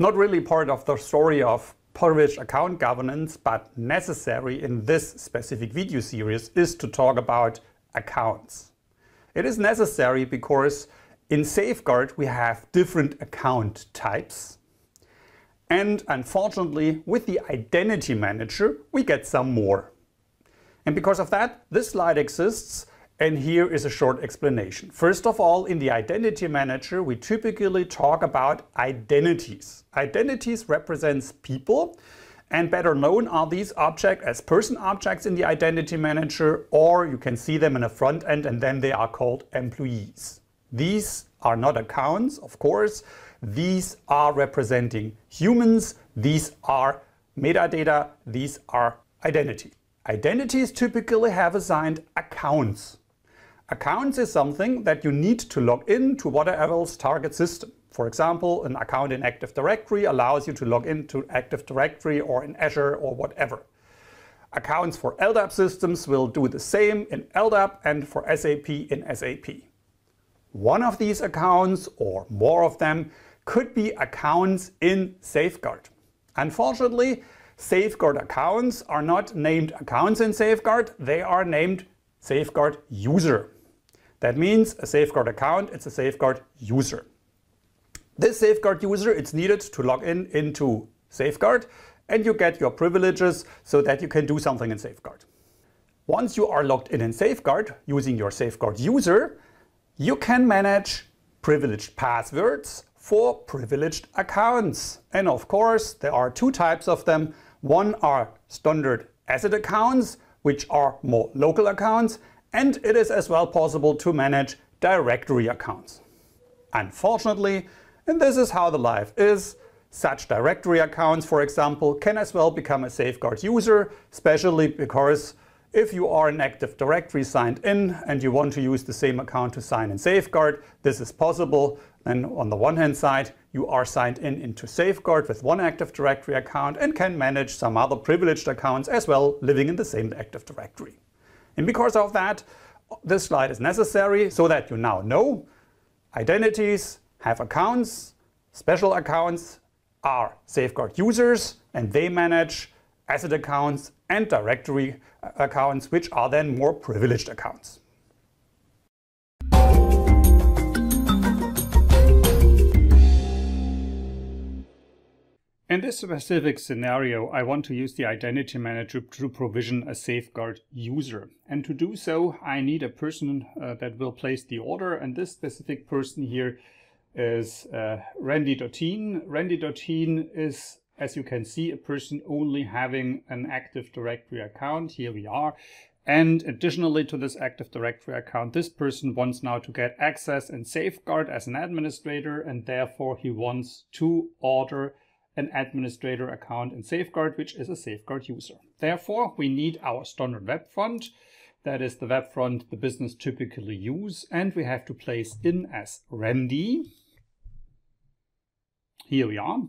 Not really part of the story of privileged account governance, but necessary in this specific video series is to talk about accounts. It is necessary because in Safeguard we have different account types. And unfortunately, with the Identity Manager, we get some more. And because of that, this slide exists and here is a short explanation. First of all, in the Identity Manager, we typically talk about identities. Identities represents people and better known are these objects as person objects in the Identity Manager or you can see them in a front end and then they are called employees. These are not accounts, of course. These are representing humans. These are metadata. These are identity. Identities typically have assigned accounts. Accounts is something that you need to log in to whatever's target system. For example, an account in Active Directory allows you to log into Active Directory or in Azure or whatever. Accounts for LDAP systems will do the same in LDAP and for SAP in SAP. One of these accounts, or more of them, could be accounts in Safeguard. Unfortunately, Safeguard accounts are not named accounts in Safeguard, they are named Safeguard user. That means a safeguard account, it's a safeguard user. This safeguard user, it's needed to log in into safeguard and you get your privileges so that you can do something in safeguard. Once you are logged in in safeguard using your safeguard user, you can manage privileged passwords for privileged accounts. And of course, there are two types of them. One are standard asset accounts, which are more local accounts, and it is as well possible to manage directory accounts. Unfortunately, and this is how the life is, such directory accounts, for example, can as well become a safeguard user, especially because if you are an Active Directory signed in and you want to use the same account to sign in Safeguard, this is possible. Then on the one hand side, you are signed in into Safeguard with one Active Directory account and can manage some other privileged accounts as well living in the same Active Directory. And because of that, this slide is necessary so that you now know identities have accounts, special accounts are safeguard users and they manage asset accounts and directory uh, accounts which are then more privileged accounts. In this specific scenario, I want to use the Identity Manager to provision a safeguard user. And to do so, I need a person uh, that will place the order. And this specific person here is uh, Randy Dotin. Randy Dotin is, as you can see, a person only having an Active Directory account. Here we are. And additionally to this Active Directory account, this person wants now to get access and safeguard as an administrator, and therefore he wants to order an administrator account in Safeguard, which is a Safeguard user. Therefore, we need our standard web front. That is the web front the business typically use, and we have to place in as Randy. Here we are.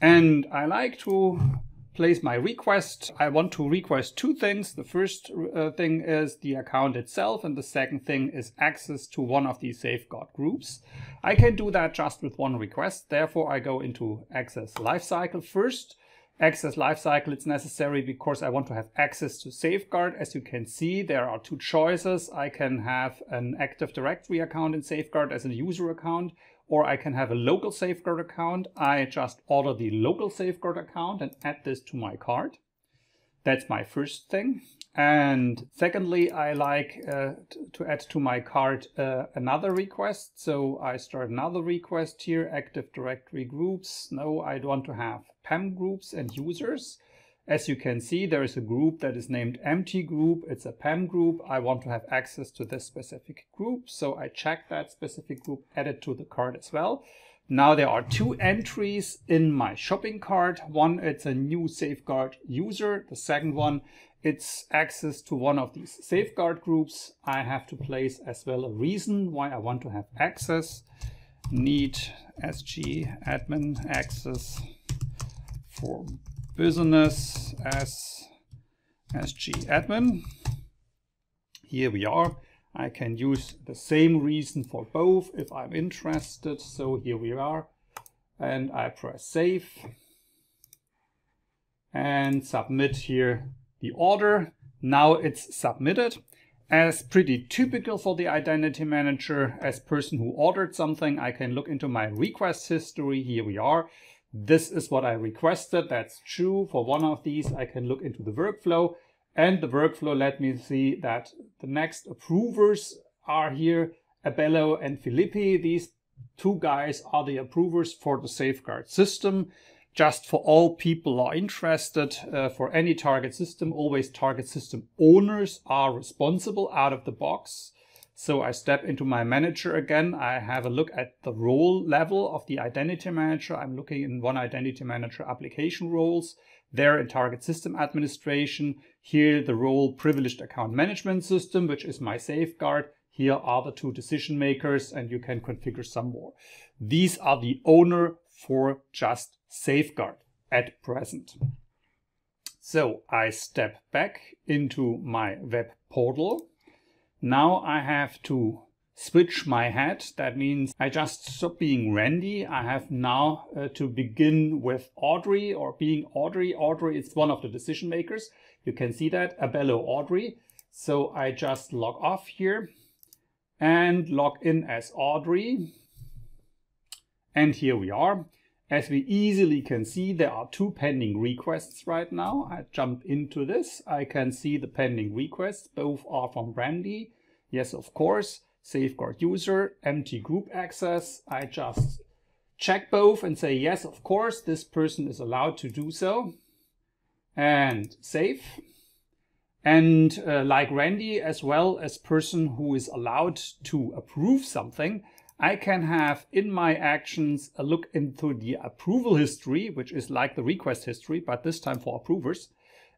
And I like to place my request. I want to request two things. The first uh, thing is the account itself, and the second thing is access to one of these safeguard groups. I can do that just with one request. Therefore, I go into access lifecycle first. Access lifecycle, it's necessary because I want to have access to safeguard. As you can see, there are two choices. I can have an Active Directory account in safeguard as a user account, or I can have a local safeguard account. I just order the local safeguard account and add this to my card. That's my first thing. And secondly, I like uh, to add to my card uh, another request. So I start another request here, Active Directory groups. No, I want to have PAM groups and users. As you can see, there is a group that is named empty group. It's a PAM group. I want to have access to this specific group. So I check that specific group, add it to the card as well. Now there are two entries in my shopping cart. One, it's a new safeguard user. The second one, it's access to one of these safeguard groups. I have to place as well a reason why I want to have access. Need SG admin access for business as SG admin. Here we are. I can use the same reason for both if I'm interested. So here we are. and I press save and submit here the order. Now it's submitted. As pretty typical for the identity manager, as person who ordered something, I can look into my request history. Here we are. This is what I requested. That's true. For one of these, I can look into the workflow and the workflow let me see that the next approvers are here, Abello and Filippi. These two guys are the approvers for the safeguard system. Just for all people are interested, uh, for any target system, always target system owners are responsible out of the box. So I step into my manager again. I have a look at the role level of the identity manager. I'm looking in one identity manager application roles. There in target system administration. Here the role privileged account management system, which is my safeguard. Here are the two decision makers and you can configure some more. These are the owner for just safeguard at present. So I step back into my web portal now I have to switch my head. That means I just stop being Randy. I have now uh, to begin with Audrey or being Audrey. Audrey is one of the decision makers. You can see that, Abello Audrey. So I just log off here and log in as Audrey. And here we are. As we easily can see, there are two pending requests right now. I jump into this. I can see the pending requests. Both are from Randy. Yes, of course. Safeguard user, empty group access. I just check both and say, yes, of course, this person is allowed to do so. And save. And uh, like Randy, as well as person who is allowed to approve something, I can have in my actions a look into the approval history, which is like the request history, but this time for approvers.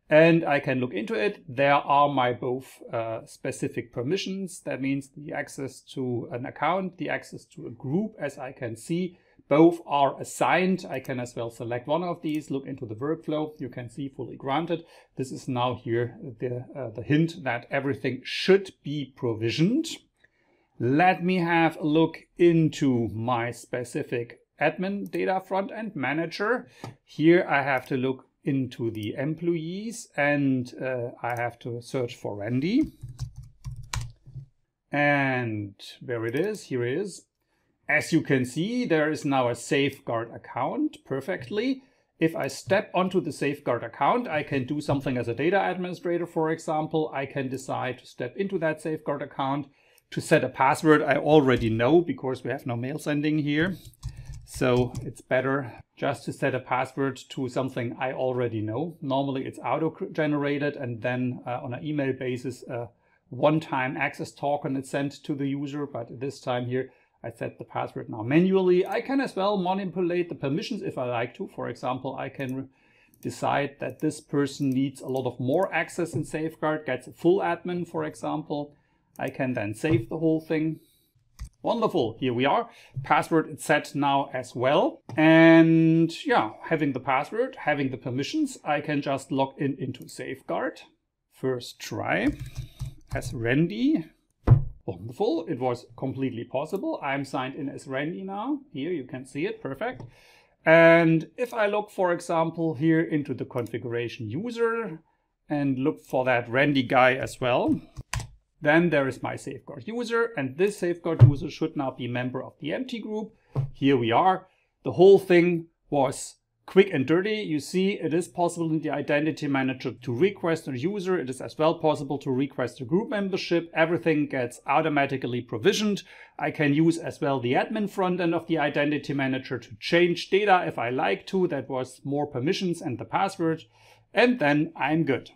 And I can look into it. There are my both uh, specific permissions. That means the access to an account, the access to a group, as I can see. Both are assigned. I can as well select one of these, look into the workflow. You can see fully granted. This is now here the, uh, the hint that everything should be provisioned. Let me have a look into my specific admin data front end manager. Here I have to look into the employees and uh, I have to search for Randy. And there it is, here it is. As you can see, there is now a safeguard account perfectly. If I step onto the safeguard account, I can do something as a data administrator, for example. I can decide to step into that safeguard account to set a password I already know because we have no mail sending here. So it's better just to set a password to something I already know. Normally it's auto-generated and then uh, on an email basis, a one-time access token is sent to the user. But this time here, I set the password now manually. I can as well manipulate the permissions if I like to. For example, I can decide that this person needs a lot of more access in Safeguard, gets a full admin, for example. I can then save the whole thing. Wonderful, here we are. Password is set now as well. And yeah, having the password, having the permissions, I can just log in into Safeguard. First try as Randy. Wonderful, it was completely possible. I'm signed in as Randy now. Here you can see it, perfect. And if I look, for example, here into the configuration user and look for that Randy guy as well, then there is my safeguard user, and this safeguard user should now be member of the empty group. Here we are. The whole thing was quick and dirty. You see, it is possible in the identity manager to request a user. It is as well possible to request a group membership. Everything gets automatically provisioned. I can use as well the admin front end of the identity manager to change data if I like to. That was more permissions and the password. And then I'm good.